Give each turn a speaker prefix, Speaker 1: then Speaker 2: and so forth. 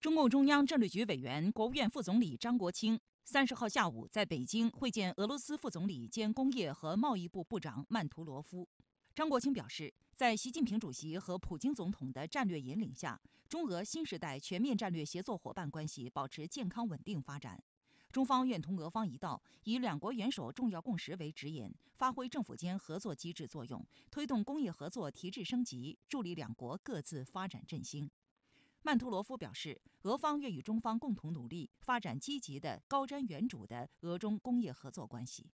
Speaker 1: 中共中央政治局委员、国务院副总理张国清三十号下午在北京会见俄罗斯副总理兼工业和贸易部部长曼图罗夫。张国清表示，在习近平主席和普京总统的战略引领下，中俄新时代全面战略协作伙伴关系保持健康稳定发展。中方愿同俄方一道，以两国元首重要共识为指引，发挥政府间合作机制作用，推动工业合作提质升级，助力两国各自发展振兴。曼图罗夫表示，俄方愿与中方共同努力，发展积极的、高瞻远瞩的俄中工业合作关系。